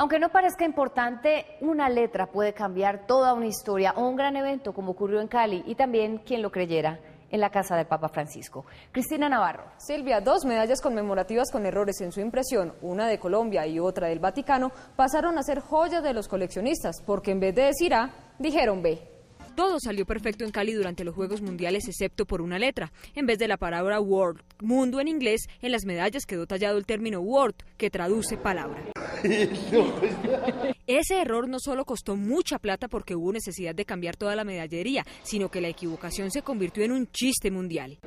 Aunque no parezca importante, una letra puede cambiar toda una historia o un gran evento como ocurrió en Cali y también, quien lo creyera, en la casa del Papa Francisco. Cristina Navarro. Silvia, dos medallas conmemorativas con errores en su impresión, una de Colombia y otra del Vaticano, pasaron a ser joyas de los coleccionistas, porque en vez de decir A, dijeron B. Todo salió perfecto en Cali durante los Juegos Mundiales excepto por una letra. En vez de la palabra world, mundo en inglés, en las medallas quedó tallado el término word, que traduce palabra. Ese error no solo costó mucha plata porque hubo necesidad de cambiar toda la medallería, sino que la equivocación se convirtió en un chiste mundial.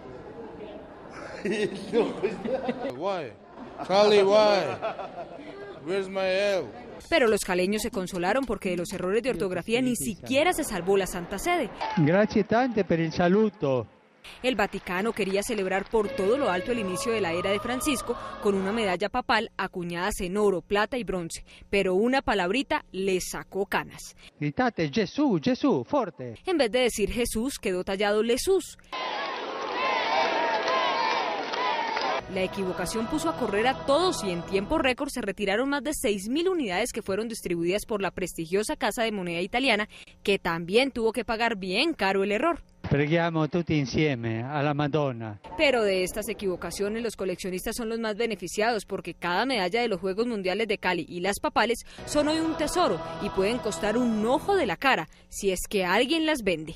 Pero los caleños se consolaron porque de los errores de ortografía ni siquiera se salvó la Santa Sede. Gracias tante por el saludo. El Vaticano quería celebrar por todo lo alto el inicio de la era de Francisco con una medalla papal acuñadas en oro, plata y bronce, pero una palabrita le sacó canas. Gritate Jesús, Jesús, fuerte. En vez de decir Jesús, quedó tallado Jesús. La equivocación puso a correr a todos y en tiempo récord se retiraron más de 6.000 unidades que fueron distribuidas por la prestigiosa Casa de Moneda Italiana, que también tuvo que pagar bien caro el error. Preghiamo tutti insieme a la Madonna. Pero de estas equivocaciones los coleccionistas son los más beneficiados porque cada medalla de los Juegos Mundiales de Cali y las papales son hoy un tesoro y pueden costar un ojo de la cara si es que alguien las vende.